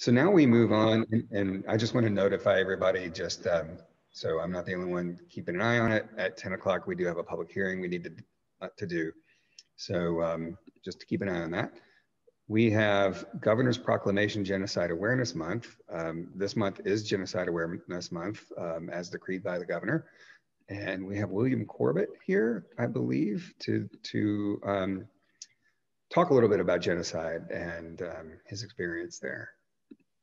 So now we move on, and, and I just want to notify everybody just um, so I'm not the only one keeping an eye on it. At 10 o'clock, we do have a public hearing we need to, uh, to do. So um, just to keep an eye on that. We have Governor's Proclamation Genocide Awareness Month. Um, this month is Genocide Awareness Month um, as decreed by the governor. And we have William Corbett here, I believe, to, to um, talk a little bit about genocide and um, his experience there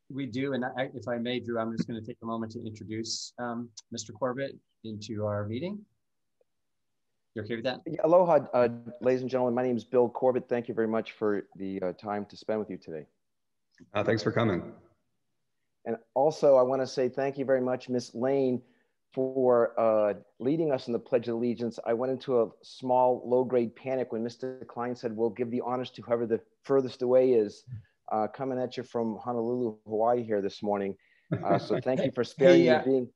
we do, and I, if I may, Drew, I'm just going to take a moment to introduce um, Mr. Corbett into our meeting. You okay with that? Aloha, uh, ladies and gentlemen. My name is Bill Corbett. Thank you very much for the uh, time to spend with you today. Uh, thanks for coming. And also, I want to say thank you very much, Miss Lane, for uh, leading us in the Pledge of Allegiance. I went into a small, low-grade panic when Mr. Cline said, we'll give the honors to whoever the furthest away is uh, coming at you from Honolulu, Hawaii here this morning. Uh, so thank you for sparing hey, uh, me being.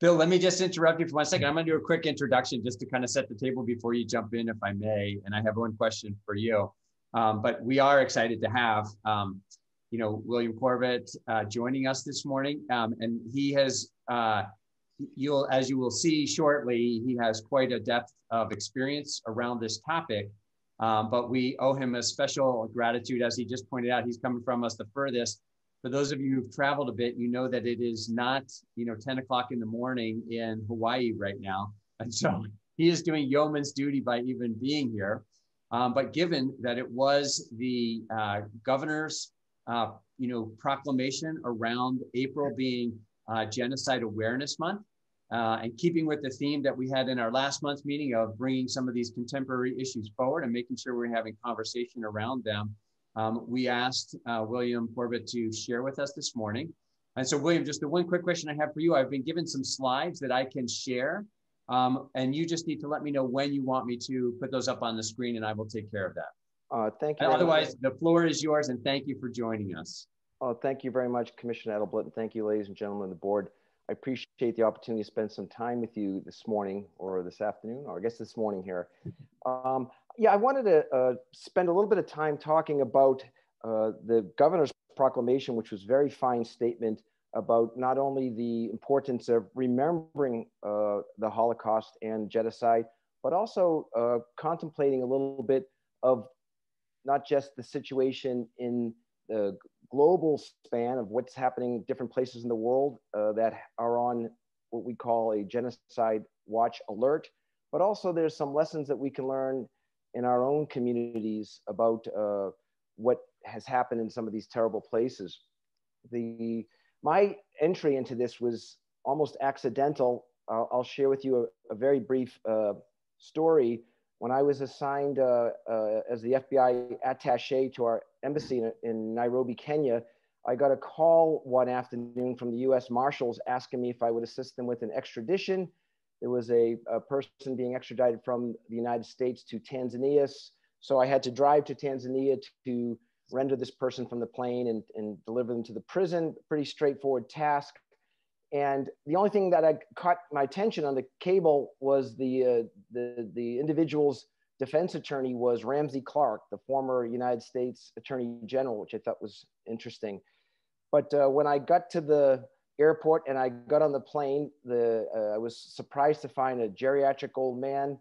Bill, let me just interrupt you for one second. I'm going to do a quick introduction just to kind of set the table before you jump in, if I may. And I have one question for you. Um, but we are excited to have, um, you know, William Corbett uh, joining us this morning. Um, and he has, uh, you'll, as you will see shortly, he has quite a depth of experience around this topic. Um, but we owe him a special gratitude, as he just pointed out. He's coming from us the furthest. For those of you who've traveled a bit, you know that it is not, you know, 10 o'clock in the morning in Hawaii right now. And so he is doing yeoman's duty by even being here. Um, but given that it was the uh, governor's, uh, you know, proclamation around April being uh, Genocide Awareness Month, uh, and keeping with the theme that we had in our last month's meeting of bringing some of these contemporary issues forward and making sure we're having conversation around them, um, we asked uh, William Corbett to share with us this morning. And so, William, just the one quick question I have for you. I've been given some slides that I can share, um, and you just need to let me know when you want me to put those up on the screen, and I will take care of that. Uh, thank you. Otherwise, the floor is yours, and thank you for joining us. Oh, thank you very much, Commissioner Edelblut, and thank you, ladies and gentlemen of the board. I appreciate the opportunity to spend some time with you this morning or this afternoon, or I guess this morning here. Um, yeah, I wanted to uh, spend a little bit of time talking about uh, the governor's proclamation, which was very fine statement about not only the importance of remembering uh, the Holocaust and genocide, but also uh, contemplating a little bit of not just the situation in the global span of what's happening in different places in the world uh, that are on what we call a genocide watch alert. But also there's some lessons that we can learn in our own communities about uh, what has happened in some of these terrible places. The, my entry into this was almost accidental. I'll, I'll share with you a, a very brief uh, story. When I was assigned uh, uh, as the FBI attache to our embassy in, in Nairobi, Kenya, I got a call one afternoon from the US Marshals asking me if I would assist them with an extradition. There was a, a, person being extradited from the United States to Tanzania. So I had to drive to Tanzania to render this person from the plane and, and deliver them to the prison. Pretty straightforward task. And the only thing that I caught my attention on the cable was the, uh, the, the individual's defense attorney was Ramsey Clark, the former United States Attorney General, which I thought was interesting. But uh, when I got to the airport and I got on the plane, the, uh, I was surprised to find a geriatric old man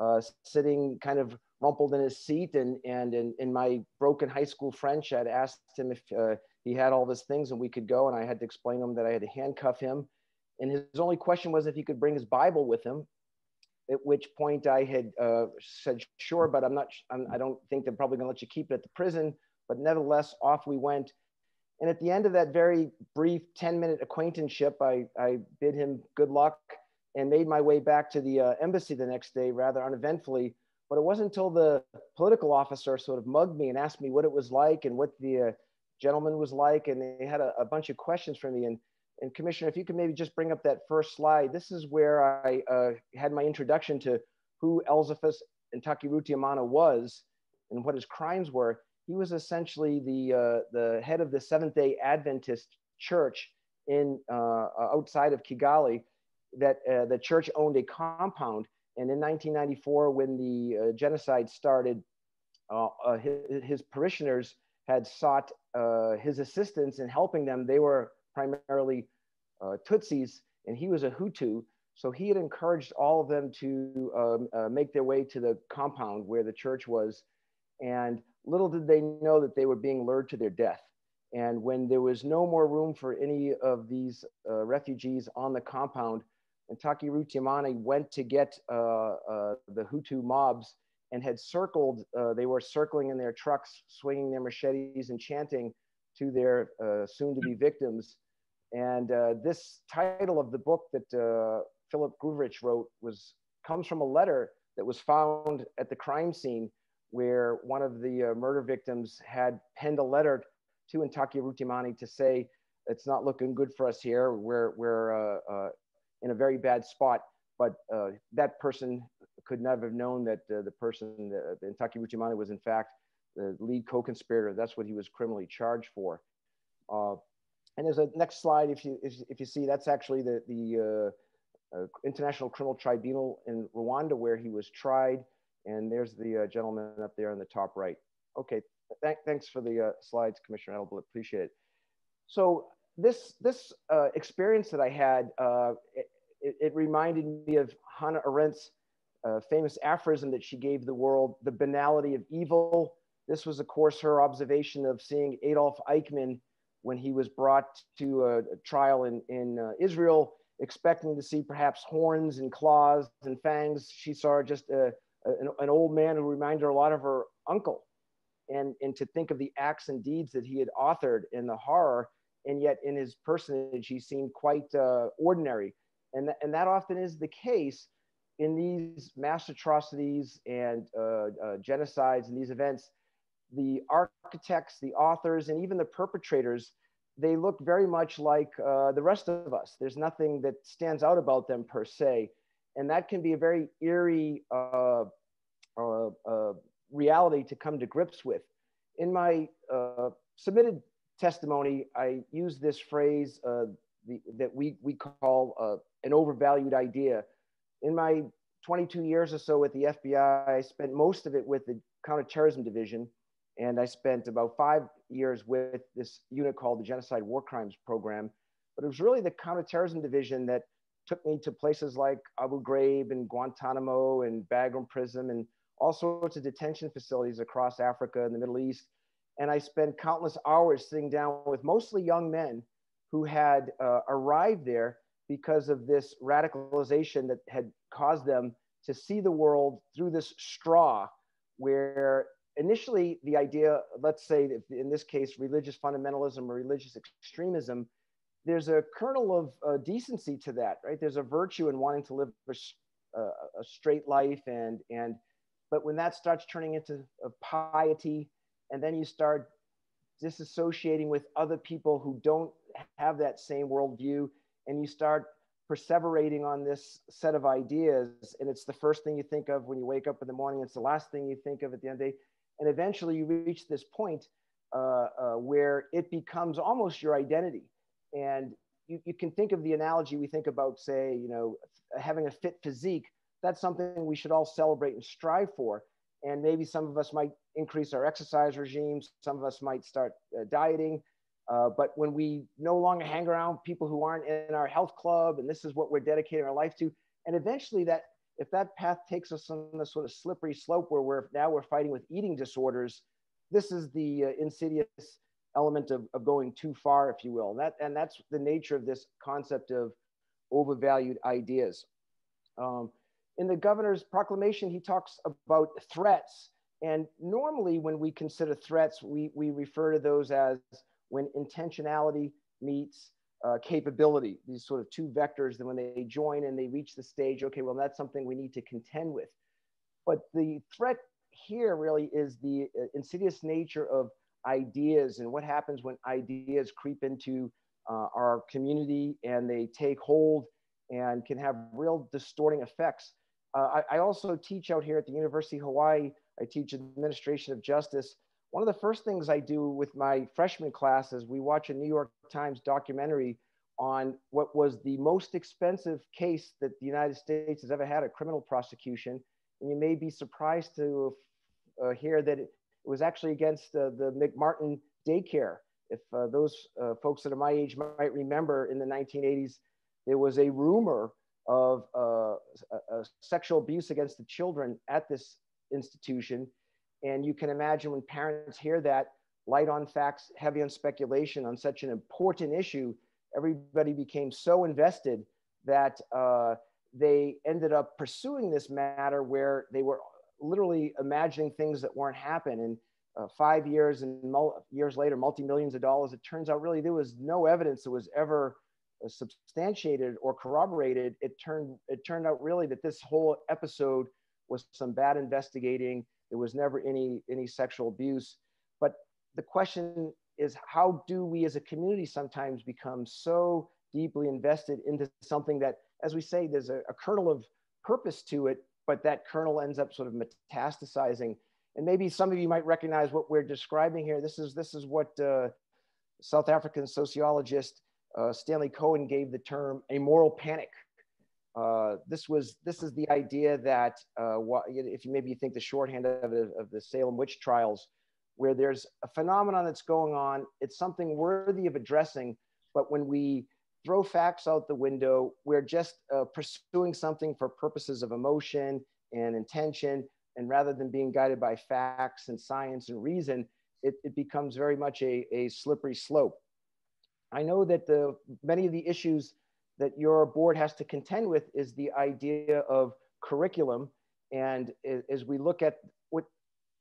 uh, sitting kind of rumpled in his seat. And, and in, in my broken high school French, I'd asked him if uh, he had all these things and we could go. And I had to explain to him that I had to handcuff him. And his only question was if he could bring his Bible with him at which point I had uh, said, sure, but I'm not, I'm, I do not think they're probably gonna let you keep it at the prison. But nevertheless, off we went. And at the end of that very brief 10 minute acquaintanceship, I, I bid him good luck and made my way back to the uh, embassy the next day rather uneventfully. But it wasn't until the political officer sort of mugged me and asked me what it was like and what the uh, gentleman was like. And they had a, a bunch of questions for me. And and Commissioner, if you could maybe just bring up that first slide. This is where I uh, had my introduction to who Elizaphan Ntakirutimana was and what his crimes were. He was essentially the, uh, the head of the Seventh-day Adventist church in, uh, outside of Kigali that uh, the church owned a compound. And in 1994, when the uh, genocide started, uh, his, his parishioners had sought uh, his assistance in helping them. They were primarily uh, Tutsis, and he was a Hutu. So he had encouraged all of them to um, uh, make their way to the compound where the church was. And little did they know that they were being lured to their death. And when there was no more room for any of these uh, refugees on the compound, Ntakirutimana went to get uh, uh, the Hutu mobs and had circled, uh, they were circling in their trucks, swinging their machetes and chanting to their soon to be victims. And uh, this title of the book that uh, Philip Gourevitch wrote was, comes from a letter that was found at the crime scene where one of the uh, murder victims had penned a letter to Ntakirutimana to say, it's not looking good for us here. We're, we're uh, in a very bad spot. But that person could never have known that uh, the person, the, the Ntakirutimana, was in fact the lead co-conspirator. That's what he was criminally charged for. Uh, and there's a next slide. If you if, if you see, that's actually the the uh, uh, International Criminal Tribunal in Rwanda where he was tried. And there's the uh, gentleman up there in the top right. Okay, Th thanks for the uh, slides, Commissioner Edelblut. Appreciate it. So this this experience that I had, it, it, reminded me of Hannah Arendt's famous aphorism that she gave the world, the banality of evil. This was, of course, her observation of seeing Adolf Eichmann when he was brought to a, a trial in, in uh, Israel, expecting to see perhaps horns and claws and fangs. She saw just a, a, an, old man who reminded her a lot of her uncle. And, and to think of the acts and deeds that he had authored in the horror, and yet in his personage, he seemed quite uh, ordinary. And, th- and that often is the case in these mass atrocities and uh, uh, genocides and these events, the architects, the authors, and even the perpetrators, they look very much like uh, the rest of us. There's nothing that stands out about them per se. And that can be a very eerie uh, uh, uh, reality to come to grips with. In my submitted testimony, I use this phrase the, that we, we call an overvalued idea in my 22 years or so with the FBI, I spent most of it with the counterterrorism division. And I spent about five years with this unit called the Genocide War Crimes Program. But it was really the counterterrorism division that took me to places like Abu Ghraib and Guantanamo and Bagram Prison and all sorts of detention facilities across Africa and the Middle East. And I spent countless hours sitting down with mostly young men who had uh, arrived there because of this radicalization that had caused them to see the world through this straw where initially the idea let's say in this case religious fundamentalism or religious extremism there's a kernel of uh, decency to that right? There's a virtue in wanting to live a, a, straight life and and but when that starts turning into piety and then you start disassociating with other people who don't have that same worldview and you start perseverating on this set of ideas and it's the first thing you think of when you wake up in the morning it's the last thing you think of at the end of the day and eventually you reach this point uh, uh, where it becomes almost your identity. And you, you can think of the analogy we think about say you know having a fit physique. That's something we should all celebrate and strive for. And maybe some of us might increase our exercise regimes some of us might start uh, dieting. Uh, but when we no longer hang around people who aren't in our health club, and this is what we're dedicating our life to, and eventually that if that path takes us on the sort of slippery slope where we're now we're fighting with eating disorders, this is the uh, insidious element of, of going too far, if you will. And, that, and that's the nature of this concept of overvalued ideas. Um, in the governor's proclamation, he talks about threats. And normally, when we consider threats, we, we refer to those as when intentionality meets uh, capability, these sort of two vectors, then when they join and they reach the stage, okay, well, that's something we need to contend with. But the threat here really is the uh, insidious nature of ideas and what happens when ideas creep into uh, our community and they take hold and can have real distorting effects. Uh, I, I, also teach out here at the University of Hawaii. I teach administration of justice one of the first things I do with my freshman class is we watch a New York Times documentary on what was the most expensive case that the United States has ever had a criminal prosecution. And you may be surprised to uh, hear that it, was actually against uh, the McMartin daycare. If uh, those uh, folks that are my age might remember in the 1980s, there was a rumor of uh, sexual abuse against the children at this institution. And you can imagine when parents hear that, light on facts, heavy on speculation on such an important issue, everybody became so invested that uh, they ended up pursuing this matter where they were literally imagining things that weren't happening. And uh, five years and years later, multi millions of dollars, it turns out really there was no evidence that was ever uh, substantiated or corroborated. It turned it turned out really that this whole episode was some bad investigating. There was never any any sexual abuse. The question is, how do we as a community sometimes become so deeply invested into something that, as we say, there's a, a kernel of purpose to it, but that kernel ends up sort of metastasizing. And maybe some of you might recognize what we're describing here. This is, this is what uh, South African sociologist uh, Stanley Cohen gave the term a moral panic. Uh, this was this is the idea that uh, if you maybe you think the shorthand of, of the Salem witch trials, where there's a phenomenon that's going on, it's something worthy of addressing, but when we throw facts out the window. We're just uh, pursuing something for purposes of emotion and intention. And rather than being guided by facts and science and reason, it, it becomes very much a, a slippery slope. I know that the, many of the issues that your board has to contend with is the idea of curriculum. And as we look at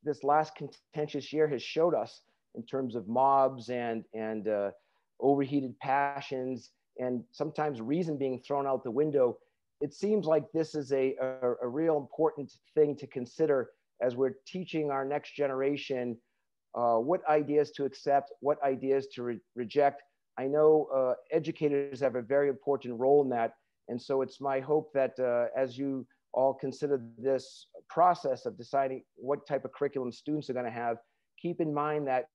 this last contentious year has showed us in terms of mobs and, and uh, overheated passions and sometimes reason being thrown out the window, it seems like this is a, a, a real important thing to consider as we're teaching our next generation uh, what ideas to accept, what ideas to re reject. I know uh, educators have a very important role in that. And so it's my hope that uh, as you all consider this process of deciding what type of curriculum students are going to have, keep in mind that,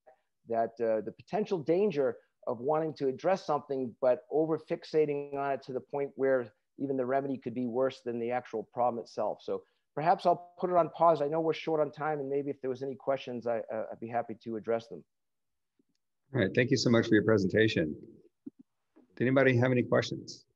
that uh, the potential danger of wanting to address something, but over fixating on it to the point where even the remedy could be worse than the actual problem itself. So perhaps I'll put it on pause. I know we're short on time, and maybe if there was any questions, I, uh, I'd be happy to address them. All right, thank you so much for your presentation. Did anybody have any questions?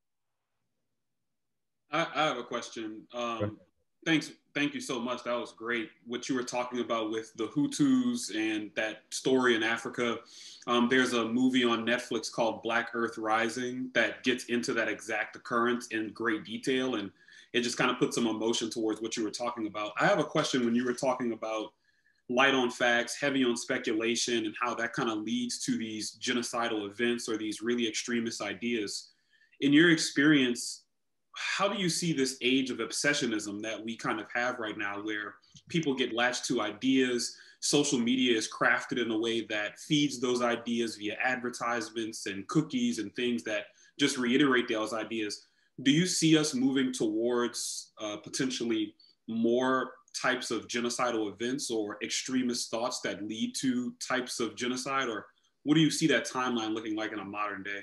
I, I have a question. Um, thanks, thank you so much. That was great. What you were talking about with the Hutus and that story in Africa. Um, there's a movie on Netflix called Black Earth Rising that gets into that exact occurrence in great detail. And it just kind of puts some emotion towards what you were talking about. I have a question when you were talking about light on facts, heavy on speculation, and how that kind of leads to these genocidal events or these really extremist ideas. In your experience, how do you see this age of obsessionism that we kind of have right now where people get latched to ideas social media is crafted in a way that feeds those ideas via advertisements and cookies and things that just reiterate those ideas? Do you see us moving towards uh, potentially more types of genocidal events or extremist thoughts that lead to types of genocide? Or what do you see that timeline looking like in a modern day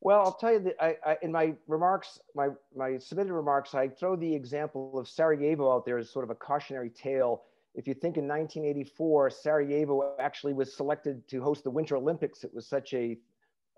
well, I'll tell you that I, I, in my remarks, my, my submitted remarks, I throw the example of Sarajevo out there as sort of a cautionary tale. If you think in 1984, Sarajevo actually was selected to host the Winter Olympics. It was such a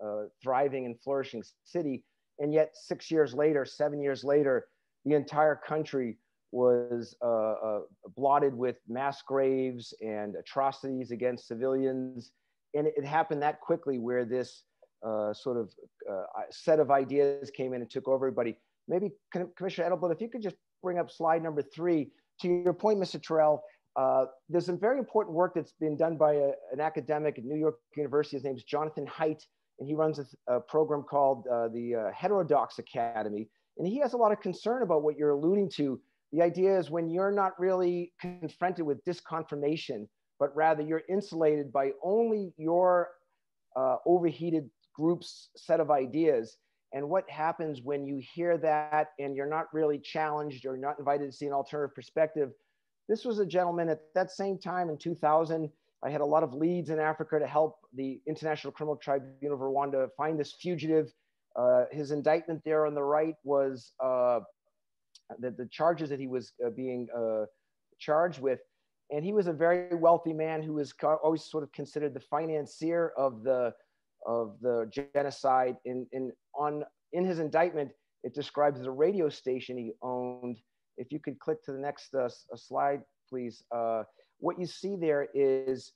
uh, thriving and flourishing city. And yet, six years later, seven years later, the entire country was uh, uh, blotted with mass graves and atrocities against civilians. And it, it happened that quickly, where this uh, sort of uh, set of ideas came in and took over everybody. Maybe Commissioner Edelblut, if you could just bring up slide number three. To your point, Mr. Terrell, uh, there's some very important work that's been done by a, an academic at New York University. His name is Jonathan Haidt, and he runs a, a program called uh, the uh, Heterodox Academy. And he has a lot of concern about what you're alluding to. The idea is when you're not really confronted with disconfirmation, but rather you're insulated by only your uh, overheated group's set of ideas and what happens when you hear that and you're not really challenged or not invited to see an alternative perspective. This was a gentleman at that same time in 2000 i had a lot of leads in africa to help the international criminal tribunal of rwanda find this fugitive. Uh, his indictment there on the right was uh, the, the charges that he was uh, being uh, charged with. And he was a very wealthy man who was always sort of considered the financier of the of the genocide. In in on in his indictment, it describes the radio station he owned. If you could click to the next uh, slide, please. Uh, what you see there is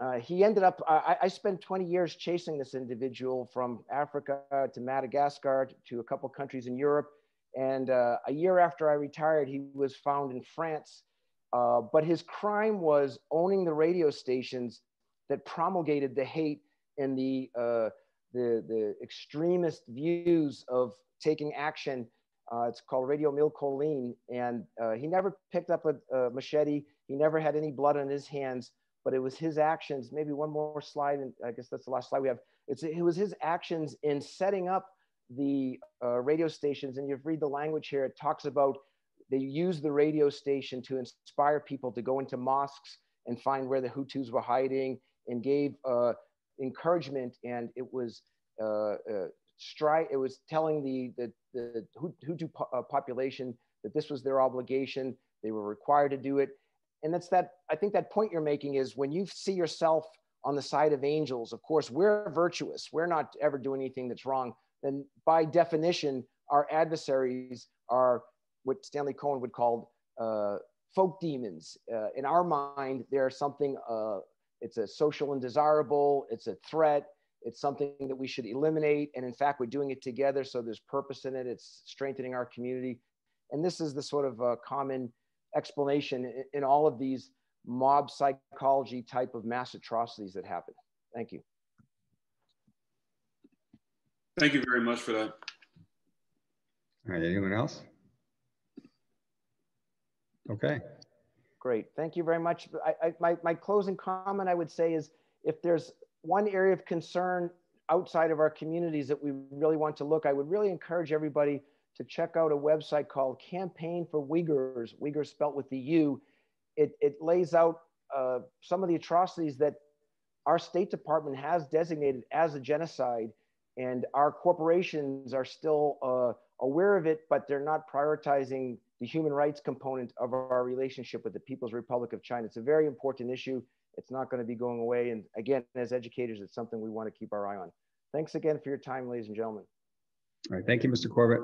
uh, he ended up, I, I, spent 20 years chasing this individual from Africa to Madagascar to a couple countries in Europe. And uh, a year after I retired, he was found in France. Uh, but his crime was owning the radio stations that promulgated the hate and the, uh, the, the extremist views of taking action. Uh, it's called Radio Mille Collines. And he never picked up a, a machete. He never had any blood on his hands but it was his actions. Maybe one more slide, and I guess that's the last slide we have. It's, it was his actions in setting up the uh, radio stations. And you've read the language here, it talks about they use the radio station to inspire people to go into mosques and find where the Hutus were hiding and gave uh, encouragement. And it was uh, uh it was telling the, the, the Hutu po uh, population that this was their obligation. They were required to do it and that's that i think that point you're making is when you see yourself on the side of angels of course we're virtuous we're not ever doing anything that's wrong then by definition our adversaries are what stanley cohen would call uh, folk demons uh, in our mind they're something uh, it's a social undesirable it's a threat it's something that we should eliminate and in fact we're doing it together so there's purpose in it it's strengthening our community and this is the sort of uh, common explanation in all of these mob psychology type of mass atrocities that happen. Thank you. Thank you very much for that. All right, anyone else? Okay. Great, thank you very much. I, I, my, my closing comment I would say is if there's one area of concern outside of our communities that we really want to look, I would really encourage everybody to check out a website called Campaign for Uyghurs, Uyghurs spelt with the U. It, it lays out uh, some of the atrocities that our State Department has designated as a genocide, and our corporations are still uh, aware of it, but they're not prioritizing the human rights component of our relationship with the People's Republic of China. It's a very important issue. It's not going to be going away. And again, as educators, it's something we want to keep our eye on. Thanks again for your time, ladies and gentlemen. All right. Thank you, Mr. Corbett.